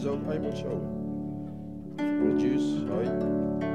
his own painful shoulder. For Reduce.